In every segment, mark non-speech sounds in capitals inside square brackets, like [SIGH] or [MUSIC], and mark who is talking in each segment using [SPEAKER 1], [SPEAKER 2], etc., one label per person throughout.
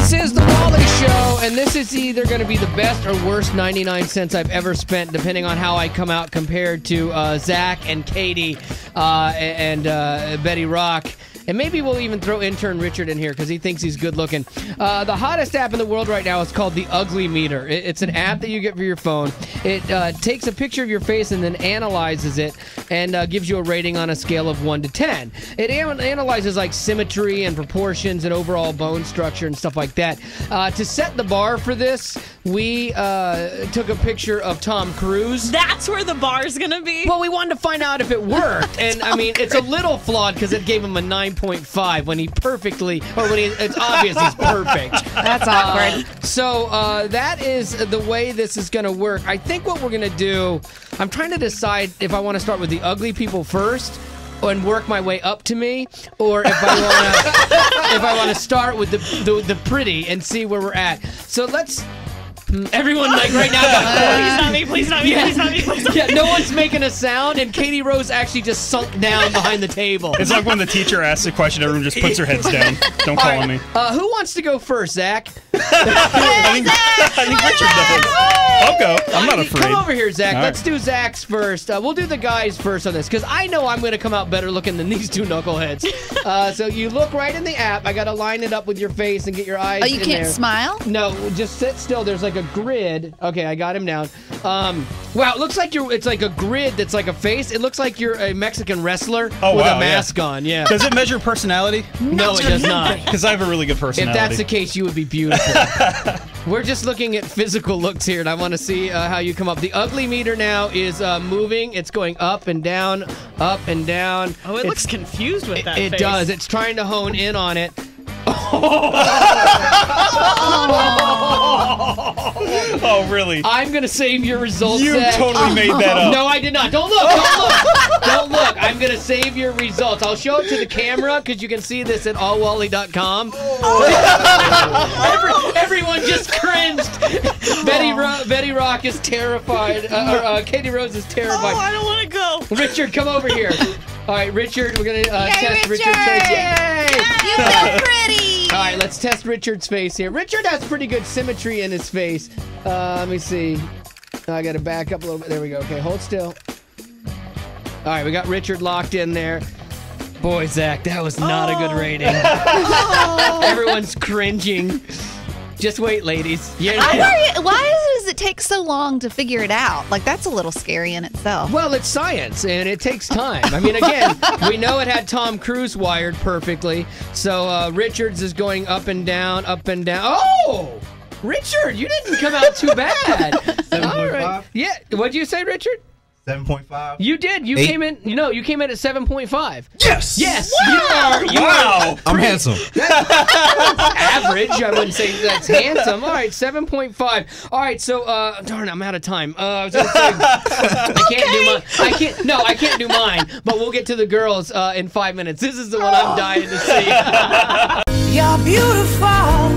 [SPEAKER 1] This is the Wally Show, and this is either going to be the best or worst 99 cents I've ever spent, depending on how I come out compared to uh, Zach and Katie uh, and uh, Betty Rock. And maybe we'll even throw intern Richard in here because he thinks he's good looking. Uh, the hottest app in the world right now is called the Ugly Meter. It- it's an app that you get for your phone. It uh, takes a picture of your face and then analyzes it and uh, gives you a rating on a scale of 1 to 10. It an- analyzes like symmetry and proportions and overall bone structure and stuff like that. Uh, to set the bar for this, we uh, took a picture of Tom Cruise.
[SPEAKER 2] That's where the bar's gonna be.
[SPEAKER 1] Well, we wanted to find out if it worked, [LAUGHS] and I mean, it's a little flawed because it gave him a 9.5 when he perfectly, or when he, it's obvious he's perfect. [LAUGHS]
[SPEAKER 3] That's awkward.
[SPEAKER 1] So uh, that is the way this is going to work. I think what we're going to do, I'm trying to decide if I want to start with the ugly people first and work my way up to me, or if I want to [LAUGHS] if I want to start with the, the the pretty and see where we're at. So let's. Everyone like right now.
[SPEAKER 2] please not me, please not me, please not me, please not me.
[SPEAKER 1] Yeah, no one's making a sound, and Katie Rose actually just sunk down behind the table.
[SPEAKER 4] It's like when the teacher asks a question, everyone just puts their heads down. Don't call
[SPEAKER 1] All right,
[SPEAKER 4] on me.
[SPEAKER 1] Uh, who wants to go first, Zach? [LAUGHS]
[SPEAKER 4] I think, I think Richard does. I'll go. I'm not afraid.
[SPEAKER 1] Come over here, Zach.
[SPEAKER 4] All
[SPEAKER 1] Let's
[SPEAKER 4] right.
[SPEAKER 1] do Zach's first. Uh, we'll do the guys first on this because I know I'm going to come out better looking than these two knuckleheads. [LAUGHS] uh, so you look right in the app. I got to line it up with your face and get your eyes.
[SPEAKER 3] Oh, you
[SPEAKER 1] in
[SPEAKER 3] can't
[SPEAKER 1] there.
[SPEAKER 3] smile?
[SPEAKER 1] No, just sit still. There's like a grid. Okay, I got him down. Um, wow, it looks like you're. It's like a grid that's like a face. It looks like you're a Mexican wrestler
[SPEAKER 4] Oh,
[SPEAKER 1] with
[SPEAKER 4] wow,
[SPEAKER 1] a
[SPEAKER 4] yeah.
[SPEAKER 1] mask on. Yeah.
[SPEAKER 4] Does it measure personality?
[SPEAKER 1] No, it does not.
[SPEAKER 4] Because I have a really good personality.
[SPEAKER 1] If
[SPEAKER 4] personality.
[SPEAKER 1] that's the case, you would be beautiful. [LAUGHS] We're just looking at physical looks here, and I want to see uh, how you come up. The ugly meter now is uh, moving. It's going up and down, up and down.
[SPEAKER 2] Oh, it
[SPEAKER 1] It's-
[SPEAKER 2] looks confused with that.
[SPEAKER 1] It
[SPEAKER 2] face.
[SPEAKER 1] does. It's trying to hone in on it. [LAUGHS]
[SPEAKER 4] oh, really?
[SPEAKER 1] I'm gonna save your results.
[SPEAKER 4] You
[SPEAKER 1] Zach.
[SPEAKER 4] totally made that up.
[SPEAKER 1] No, I did not. Don't look. Don't look. don't look. I'm gonna save your results. I'll show it to the camera because you can see this at allwally.com. Every, everyone just cringed. Betty Ro- Betty Rock is terrified. Uh, or, uh, Katie Rose is terrified.
[SPEAKER 2] Oh,
[SPEAKER 1] terrified.
[SPEAKER 2] I don't want to go.
[SPEAKER 1] Richard, come over here. All right, Richard, we're gonna uh,
[SPEAKER 3] Yay,
[SPEAKER 1] test
[SPEAKER 3] Richard!
[SPEAKER 1] Richard's face. Yay!
[SPEAKER 3] You so pretty.
[SPEAKER 1] All right, let's test Richard's face here. Richard has pretty good symmetry in his face. Uh, let me see. I got to back up a little bit. There we go. Okay, hold still. All right, we got Richard locked in there. Boy, Zach, that was not a good rating. [LAUGHS] Everyone's cringing. Just wait, ladies. Yeah.
[SPEAKER 3] Why does it take so long to figure it out? Like that's a little scary in itself.
[SPEAKER 1] Well, it's science and it takes time. I mean, again, [LAUGHS] we know it had Tom Cruise wired perfectly. So uh, Richards is going up and down, up and down. Oh, Richard, you didn't come out too bad. [LAUGHS] All right. Yeah. What'd you say, Richard?
[SPEAKER 5] 7.5.
[SPEAKER 1] You did. You
[SPEAKER 5] Eight.
[SPEAKER 1] came in. You know, you came in at seven point five.
[SPEAKER 5] Yes!
[SPEAKER 1] Yes, you are. You
[SPEAKER 4] Wow.
[SPEAKER 5] I'm handsome. [LAUGHS]
[SPEAKER 1] average. I wouldn't say that's handsome. All right, seven point five. All right, so uh, darn, I'm out of time. Uh, I was say I can't do mine. I can't. No, I can't do mine. But we'll get to the girls uh, in five minutes. This is the one I'm dying to see.
[SPEAKER 6] You're beautiful.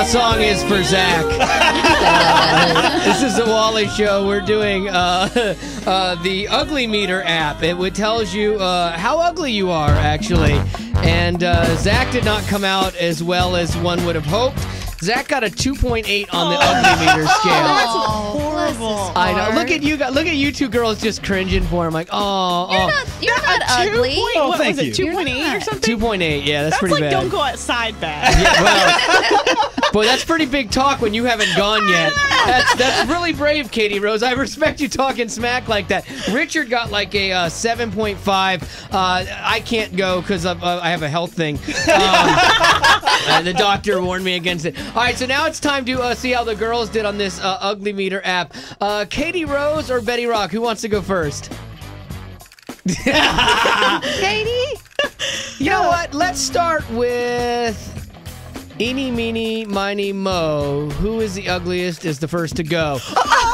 [SPEAKER 6] Words
[SPEAKER 1] uh, song is for Zach. Uh, [LAUGHS] this is the Wally Show. We're doing uh, [LAUGHS] uh, the Ugly Meter app. It would tells you uh, how ugly you are, actually. And uh, Zach did not come out as well as one would have hoped. Zach got a 2.8 on the Ugly Meter [LAUGHS] scale.
[SPEAKER 2] That's Horrible.
[SPEAKER 1] I know. Look at you. gu- Look at you two girls just cringing for him. Like, oh,
[SPEAKER 3] You're
[SPEAKER 1] oh.
[SPEAKER 3] not. You're not ugly.
[SPEAKER 2] Point,
[SPEAKER 4] Oh,
[SPEAKER 2] what
[SPEAKER 4] thank
[SPEAKER 2] was
[SPEAKER 4] you.
[SPEAKER 2] it? Two point eight or something.
[SPEAKER 1] 2.8. Yeah, that's,
[SPEAKER 2] That's
[SPEAKER 1] pretty
[SPEAKER 2] like
[SPEAKER 1] bad.
[SPEAKER 2] don't go outside bad.
[SPEAKER 1] Yeah, well, boy, that's pretty big talk when you haven't gone yet. That's that's really brave, Katie Rose. I respect you talking smack like that. Richard got like a uh, seven point five. Uh, I can't go because uh, I have a health thing. Um, [LAUGHS] the doctor warned me against it. All right, so now it's time to uh, see how the girls did on this uh, Ugly Meter app. Uh, Katie Rose or Betty Rock? Who wants to go first? [LAUGHS]
[SPEAKER 3] Katie.
[SPEAKER 1] You know what? Let's start with Eeny, meeny, miny, mo. Who is the ugliest is the first to go. [LAUGHS]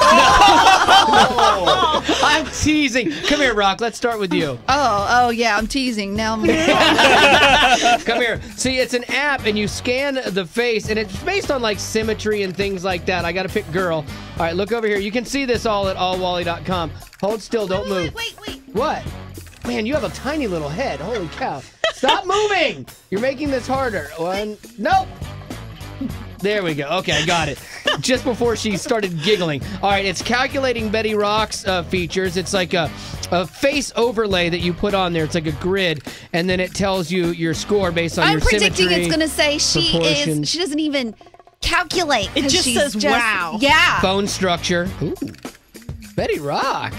[SPEAKER 1] No. [LAUGHS] I'm teasing. Come here, Rock. Let's start with you.
[SPEAKER 3] Oh, oh yeah, I'm teasing. Now I'm [LAUGHS]
[SPEAKER 1] Come here. See, it's an app, and you scan the face, and it's based on like symmetry and things like that. I got to pick girl. All right, look over here. You can see this all at allwally.com. Hold still. Don't move.
[SPEAKER 3] wait, wait.
[SPEAKER 1] What? Man, you have a tiny little head. Holy cow. Stop moving. You're making this harder. One. Nope. There we go. Okay, I got it. Just before she started giggling. All right, it's calculating Betty Rock's uh, features. It's like a, a face overlay that you put on there. It's like a grid, and then it tells you your score based on
[SPEAKER 3] I'm
[SPEAKER 1] your
[SPEAKER 3] predicting
[SPEAKER 1] symmetry.
[SPEAKER 3] it's going to say she
[SPEAKER 1] proportions.
[SPEAKER 3] is. She doesn't even calculate.
[SPEAKER 2] It
[SPEAKER 3] 'cause
[SPEAKER 2] just
[SPEAKER 3] she's
[SPEAKER 2] says, wow.
[SPEAKER 3] Yeah.
[SPEAKER 1] bone structure. Ooh, Betty Rock.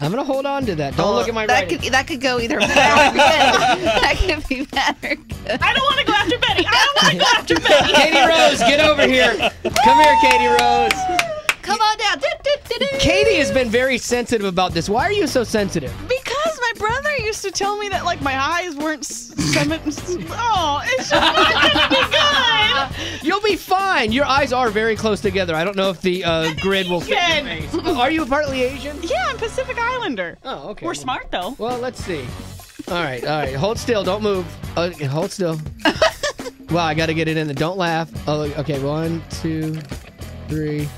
[SPEAKER 3] Was-
[SPEAKER 1] I'm gonna hold on to that. Don't
[SPEAKER 3] Oh,
[SPEAKER 1] look at my
[SPEAKER 3] that
[SPEAKER 1] writing.
[SPEAKER 3] could that could go either bad or good. that could be bad or good.
[SPEAKER 2] I don't want to go after Betty. I don't want to go after Betty. [LAUGHS]
[SPEAKER 1] Katie Rose, get over here. Come here, Katie Rose.
[SPEAKER 3] Come on down. Do, do, do, do.
[SPEAKER 1] Katie has been very sensitive about this. Why are you so sensitive?
[SPEAKER 2] Because my brother used to tell me that like my eyes weren't Oh, it's just not gonna be good.
[SPEAKER 1] You'll be fine. Your eyes are very close together. I don't know if the uh, grid will fit your face. Are you partly Asian?
[SPEAKER 2] Yeah, I'm Pacific Islander.
[SPEAKER 1] Oh, okay.
[SPEAKER 2] We're smart though.
[SPEAKER 1] Well, let's see. All right, all right. Hold still. Don't move. Uh, hold still. [LAUGHS] wow, I got to get it in there. Don't laugh. Oh, okay. One, two, three.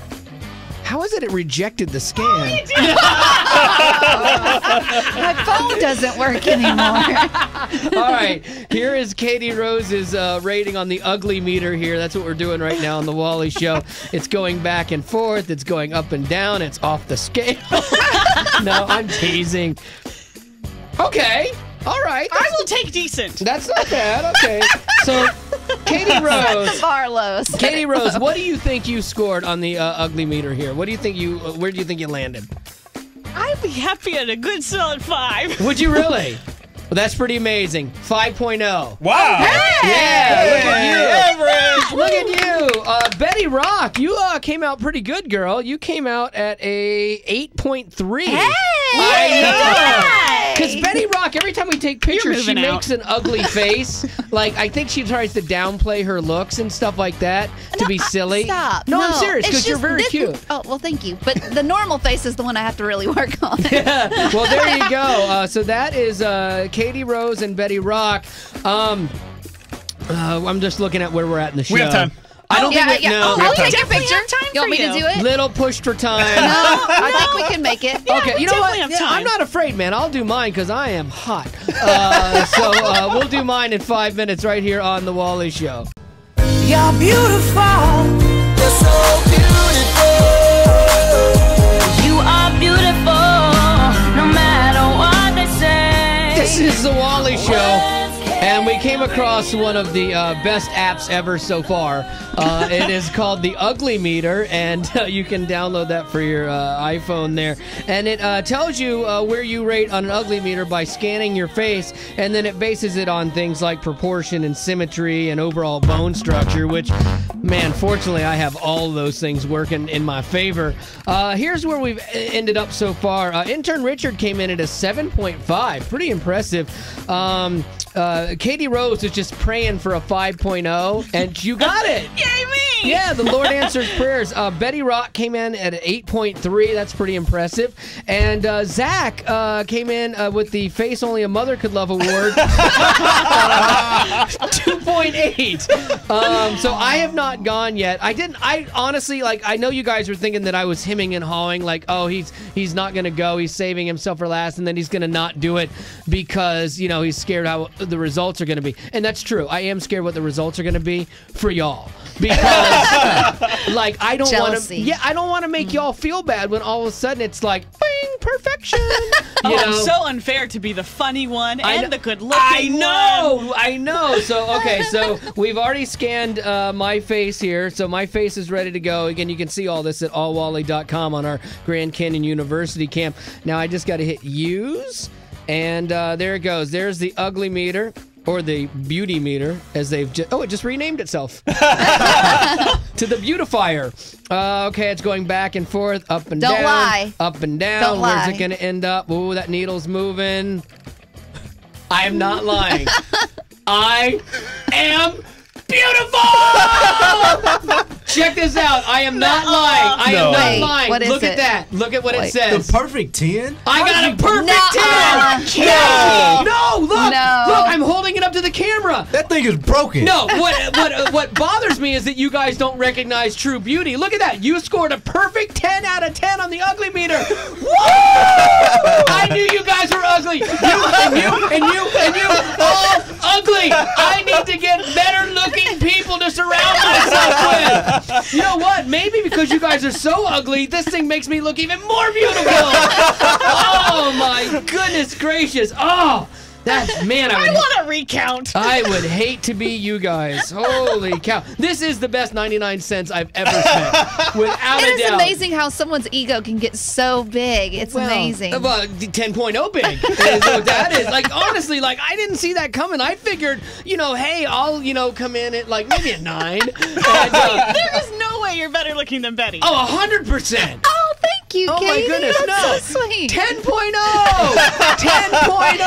[SPEAKER 1] How is it it rejected the scan? [LAUGHS]
[SPEAKER 3] My phone doesn't work anymore. [LAUGHS]
[SPEAKER 1] All right, here is Katie Rose's uh, rating on the ugly meter here. That's what we're doing right now on the Wally Show. It's going back and forth. It's going up and down. It's off the scale. [LAUGHS] no, I'm teasing. Okay, all right.
[SPEAKER 2] I will take decent.
[SPEAKER 1] That's not bad. Okay, so Katie [LAUGHS] Rose.
[SPEAKER 3] Barlow's.
[SPEAKER 1] Katie Rose, what do you think you scored on the uh, ugly meter here? What do you think you? Uh, where do you think you landed?
[SPEAKER 2] I'd be happy at a good solid five. [LAUGHS]
[SPEAKER 1] Would you really? [LAUGHS] Well, that's pretty amazing. 5.0.
[SPEAKER 4] Wow.
[SPEAKER 1] Yeah, look at you.
[SPEAKER 4] Average. [LAUGHS]
[SPEAKER 1] Look at you, uh, Betty Rock. You uh, came out pretty good, girl. You came out at a eight point three.
[SPEAKER 3] Hey!
[SPEAKER 1] I know. Because Betty Rock, every time we take pictures, she
[SPEAKER 2] out.
[SPEAKER 1] makes an ugly [LAUGHS] face. like I think she tries to downplay her looks and stuff like that to be silly.
[SPEAKER 3] Stop.
[SPEAKER 1] No, I'm serious because you're very
[SPEAKER 3] this-
[SPEAKER 1] cute.
[SPEAKER 3] Oh well, thank you. But the normal face is the one I have to really work [LAUGHS] on.
[SPEAKER 1] well, there you go. [LAUGHS] Uh, so that is uh, Katie Rose and Betty Rock. Um, uh, I'm just looking at where we're at in the show.
[SPEAKER 4] We have time.
[SPEAKER 1] I don't
[SPEAKER 3] yeah,
[SPEAKER 1] think we,
[SPEAKER 3] yeah.
[SPEAKER 1] no.
[SPEAKER 3] Oh,
[SPEAKER 4] We have
[SPEAKER 3] I'll take
[SPEAKER 2] a
[SPEAKER 3] picture.
[SPEAKER 2] have time
[SPEAKER 3] you want
[SPEAKER 2] for
[SPEAKER 3] me to do it?
[SPEAKER 1] Little pushed for time. [LAUGHS]
[SPEAKER 3] No, I think we can make it.
[SPEAKER 1] Okay,
[SPEAKER 2] we
[SPEAKER 1] you know what?
[SPEAKER 2] definitely have
[SPEAKER 1] Yeah. I'm not afraid, man. I'll do mine because I am hot. Uh, [LAUGHS] so uh, we'll do mine in five minutes right here on The Wally Show.
[SPEAKER 6] You're beautiful. You're so beautiful.
[SPEAKER 5] You are beautiful, no matter what they say.
[SPEAKER 1] This is The Wally Show. And we came across one of the uh, best apps ever so far. Uh, it is called the Ugly Meter, and uh, you can download that for your uh, iPhone there. And it uh, tells you uh, where you rate on an ugly meter by scanning your face, and then it bases it on things like proportion and symmetry and overall bone structure, which, man, fortunately, I have all those things working in my favor. Here's where we've ended up so far. Intern Richard came in at a 7.5. Pretty impressive. Um, uh, Katie Rose is just praying for a 5.0, and you got it. [LAUGHS]
[SPEAKER 2] Yay me!
[SPEAKER 1] Yeah, the Lord answers prayers. Uh, Betty Rock came in at 8.3. That's pretty impressive. And uh, Zach uh, came in uh, with the Face Only a Mother Could Love Award. [LAUGHS] 2.8. Um, so I have not gone yet. I didn't. I honestly like. I know you guys were thinking that I was hemming and hawing, like, oh, he's he's not gonna go. He's saving himself for last, and then he's gonna not do it because you know he's scared how the results are gonna be. And that's true. I am scared what the results are gonna be for y'all because [LAUGHS] like I don't want to.
[SPEAKER 3] Jealousy.
[SPEAKER 1] Yeah, I don't want to make y'all feel bad when all of a sudden it's like, bing, perfection. [LAUGHS] You
[SPEAKER 2] Oh,
[SPEAKER 1] know?
[SPEAKER 2] so unfair to be the funny one
[SPEAKER 1] I
[SPEAKER 2] and
[SPEAKER 1] kn-
[SPEAKER 2] the good-looking
[SPEAKER 1] I
[SPEAKER 2] one.
[SPEAKER 1] know, I know. So okay, so [LAUGHS] we've already scanned uh, my face here, so my face is ready to go. Again, you can see all this at allwally.com on our Grand Canyon University camp. Now I just got to hit use, and uh, there it goes. There's the ugly meter. Or the beauty meter, as they've just, oh, it just renamed itself [LAUGHS] [LAUGHS] to the beautifier. Uh, okay, it's going back and forth, up and
[SPEAKER 3] Don't
[SPEAKER 1] down,
[SPEAKER 3] lie.
[SPEAKER 1] up and down.
[SPEAKER 3] Don't
[SPEAKER 1] Where's
[SPEAKER 3] lie.
[SPEAKER 1] it going to end up? Ooh, that needle's moving. I am not lying. [LAUGHS] I am beautiful. Check this out. I am not lying. I am
[SPEAKER 4] No.
[SPEAKER 1] not
[SPEAKER 3] Wait,
[SPEAKER 1] lying.
[SPEAKER 3] what is
[SPEAKER 1] Look at
[SPEAKER 3] it?
[SPEAKER 1] that. Look at what it
[SPEAKER 3] Wait.
[SPEAKER 1] says.
[SPEAKER 7] The perfect 10?
[SPEAKER 1] I got a perfect
[SPEAKER 3] Nuh-uh.
[SPEAKER 1] 10. No, no, look,
[SPEAKER 3] No.
[SPEAKER 1] look. I'm holding it up to the camera.
[SPEAKER 7] That thing is broken.
[SPEAKER 1] No, [LAUGHS] what what what bothers me is that you guys don't recognize true beauty. Look at that. You scored a perfect 10 out of 10 on the ugly meter. Woo! [LAUGHS] I knew you guys were ugly. You and you and you and you all ugly. I need to get better looking people to surround myself with. You know what? Maybe because you guys are so ugly, this thing makes me look even more beautiful. Oh my goodness gracious. Oh, that's man, I
[SPEAKER 2] I
[SPEAKER 1] would
[SPEAKER 2] want to recount.
[SPEAKER 1] I would hate to be you guys. Holy cow. This is the best 99 cents I've ever spent. [LAUGHS] Without
[SPEAKER 3] It
[SPEAKER 1] a
[SPEAKER 3] is
[SPEAKER 1] doubt.
[SPEAKER 3] amazing how someone's ego can get so big. It's
[SPEAKER 1] Well,
[SPEAKER 3] amazing.
[SPEAKER 1] Well, 10.0 big is what that is. Like, [LAUGHS] honestly, like, I didn't see that coming. I figured, you know, hey, I'll, you know, come in at like maybe a nine. [LAUGHS] And, uh,
[SPEAKER 2] there is no way you're better looking than Betty.
[SPEAKER 1] oh, 100%.
[SPEAKER 3] oh, thank you, Katie.
[SPEAKER 1] Oh my goodness,
[SPEAKER 3] That's
[SPEAKER 1] no.
[SPEAKER 3] so sweet.
[SPEAKER 1] 10.0. 10.0.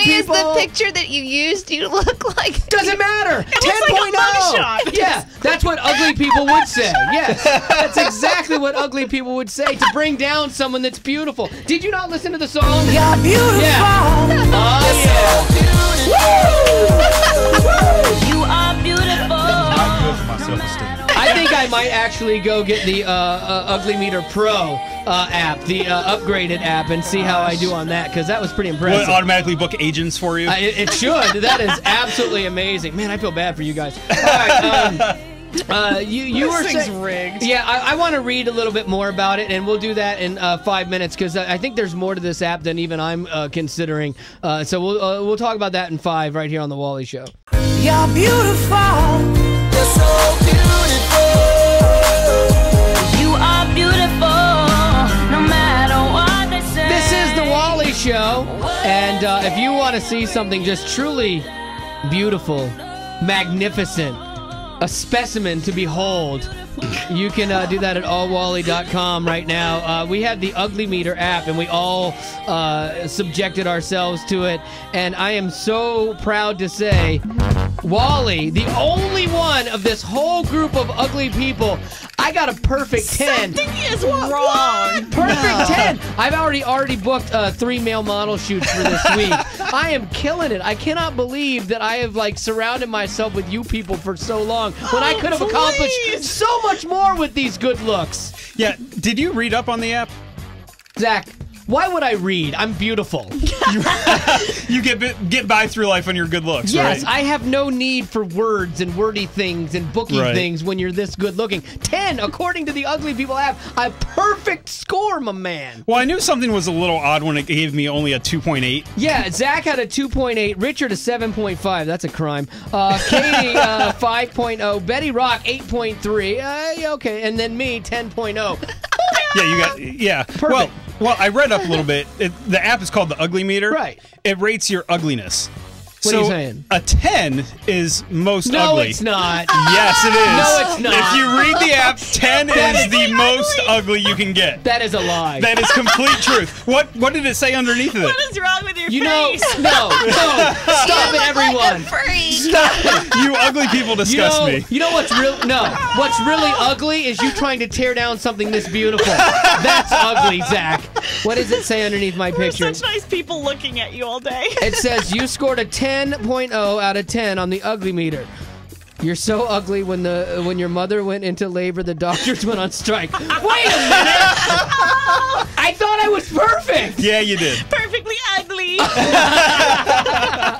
[SPEAKER 3] And what's
[SPEAKER 1] ugly
[SPEAKER 3] funny is the picture that you used. You look like
[SPEAKER 1] Doesn't matter.
[SPEAKER 2] looks like
[SPEAKER 1] 10.0. Yeah, that's what ugly people would say. Yes, that's exactly what ugly people would say to bring down someone that's beautiful. Did you not listen to the song?
[SPEAKER 6] You're beautiful.
[SPEAKER 1] Oh, yeah. Oh yeah.
[SPEAKER 5] You are beautiful.
[SPEAKER 4] Not good for my self-esteem.
[SPEAKER 1] I think I might actually go get the uh, uh, Ugly Meter Pro uh, app, the uh, upgraded app, and see how I do on that because that was pretty
[SPEAKER 4] Will
[SPEAKER 1] impressive.
[SPEAKER 4] it automatically book agents for you?
[SPEAKER 1] Uh, it, it should. That is absolutely amazing. Man, I feel bad for you guys. All right. Um, [LAUGHS] uh, you you
[SPEAKER 2] This
[SPEAKER 1] were
[SPEAKER 2] thing's
[SPEAKER 1] saying-
[SPEAKER 2] rigged.
[SPEAKER 1] Yeah, I, I want to read a little bit more about it, and we'll do that in uh, five minutes because I I think there's more to this app than even I'm uh, considering. Uh, so we'll uh, we'll talk about that in five right here on the Wally Show.
[SPEAKER 6] You're beautiful. You're so beautiful.
[SPEAKER 1] See something just truly beautiful, magnificent, a specimen to behold, you can uh, do that at allwally.com right now. Uh, we have the Ugly Meter app, and we all uh, subjected ourselves to it. And I am so proud to say, Wally, the only one of this whole group of ugly people, I got a perfect 10.
[SPEAKER 2] Something is wrong.
[SPEAKER 1] Perfect 10. I've already already booked uh, three male model shoots for this week. [LAUGHS] I am killing it. I cannot believe that I have like surrounded myself with you people for so long when I
[SPEAKER 2] Oh,
[SPEAKER 1] could have accomplished so much more with these good looks.
[SPEAKER 4] yeah. Did you read up on the app?
[SPEAKER 1] Zach, why would I read? I'm beautiful. [LAUGHS] [LAUGHS]
[SPEAKER 4] You get get by through life on your good looks,
[SPEAKER 1] Yes,
[SPEAKER 4] right?
[SPEAKER 1] I have no need for words and wordy things and booky
[SPEAKER 4] Right.
[SPEAKER 1] things when you're this good looking. 10, according to the Ugly People app, a perfect score, my man.
[SPEAKER 4] well, I knew something was a little odd when it gave me only a 2.8.
[SPEAKER 1] Yeah, Zach had a 2.8, Richard a 7.5. That's a crime. Uh, Katie [LAUGHS] uh, 5.0, Betty Rock 8.3. Uh, okay, and then me 10.0.
[SPEAKER 4] Yeah, you got yeah. Well, well, I read up a little bit. It, the app is called the Ugly Meter.
[SPEAKER 1] Right.
[SPEAKER 4] It rates your ugliness.
[SPEAKER 1] What
[SPEAKER 4] so
[SPEAKER 1] are you saying?
[SPEAKER 4] A 10 is most
[SPEAKER 1] No,
[SPEAKER 4] ugly.
[SPEAKER 1] it's not.
[SPEAKER 4] Yes, it is.
[SPEAKER 1] No, it's not.
[SPEAKER 4] If you read the app, [LAUGHS] 10
[SPEAKER 1] That
[SPEAKER 4] is
[SPEAKER 1] is
[SPEAKER 4] the most ugly you can get.
[SPEAKER 1] That is a lie.
[SPEAKER 4] That is complete [LAUGHS] truth. What what did it say underneath of it?
[SPEAKER 2] What is wrong with your
[SPEAKER 1] you know, no, no, [LAUGHS] stop it, everyone.
[SPEAKER 4] you ugly people
[SPEAKER 1] You
[SPEAKER 4] disgust
[SPEAKER 1] know,
[SPEAKER 4] me.
[SPEAKER 1] you know what's real? No, what's really ugly is you trying to tear down something this beautiful. That's ugly, Zach. What does it say underneath my
[SPEAKER 2] We're
[SPEAKER 1] picture?
[SPEAKER 2] such nice people looking at you all day.
[SPEAKER 1] It says you scored a 10.0 out of 10 on the ugly meter. You're so ugly when the when your mother went into labor, the doctors went on strike. Wait a minute! I thought I was perfect.
[SPEAKER 4] Yeah, you did.
[SPEAKER 2] Perfectly ugly. [LAUGHS]